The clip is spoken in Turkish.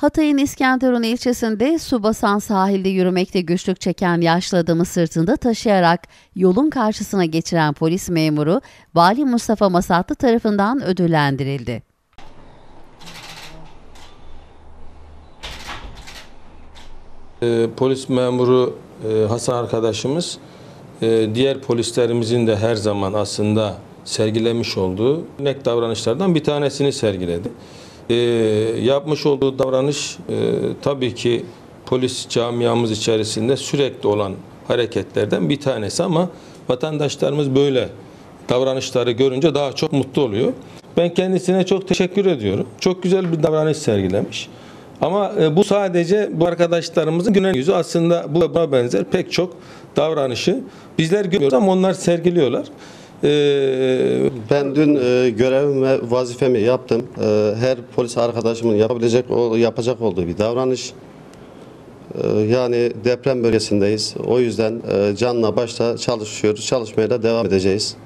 Hatay'ın İskenderun ilçesinde su basan sahilde yürümekte güçlük çeken yaşlı adamı sırtında taşıyarak yolun karşısına geçiren polis memuru Vali Mustafa Masatlı tarafından ödüllendirildi. Ee, Polis memuru e, Hasan arkadaşımız e, diğer polislerimizin de her zaman aslında sergilemiş olduğu örnek davranışlardan bir tanesini sergiledi. Ee, Yapmış olduğu davranış e, tabii ki polis camiamız içerisinde sürekli olan hareketlerden bir tanesi ama vatandaşlarımız böyle davranışları görünce daha çok mutlu oluyor. Ben kendisine çok teşekkür ediyorum. Çok güzel bir davranış sergilemiş. Ama e, bu sadece bu arkadaşlarımızın gülen yüzü aslında bu buna benzer pek çok davranışı bizler görüyoruz ama onlar sergiliyorlar. Ee, Ben dün e, görevim ve vazifemi yaptım. E, her polis arkadaşımın yapabilecek, yapacak olduğu bir davranış. E, yani deprem bölgesindeyiz. O yüzden e, canla başla çalışıyoruz. Çalışmaya da devam edeceğiz.